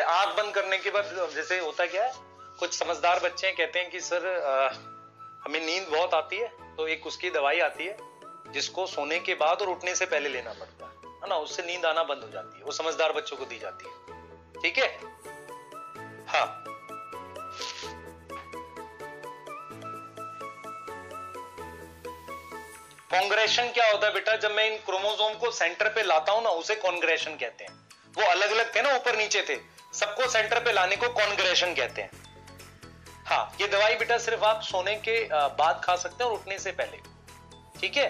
आँख बंद करने के बाद जैसे होता क्या है कुछ समझदार बच्चे कहते हैं कि सर आ, हमें नींद बहुत आती है तो एक उसकी दवाई आती है जिसको सोने के बाद और उठने से पहले लेना पड़ता है। है ना? उससे नींद आना बंद हो जाती है वो समझदार बच्चों को दी जाती है। ठीक है? हाँ। कॉन्ग्रेशन क्या होता है बेटा? जब मैं इन क्रोमोसोम को सेंटर पे लाता हूँ ना उसे कॉन्ग्रेशन कहते हैं। वो अलग अलग थे ना ऊपर नीचे थे। सबको सेंटर पे लाने को कॉन्ग्रेशन कहते हैं। हाँ ये दवाई बेटा सिर्फ़ आप सोने के बाद खा सकते हैं और उठने से पहले। ठीक है?